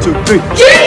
two, three.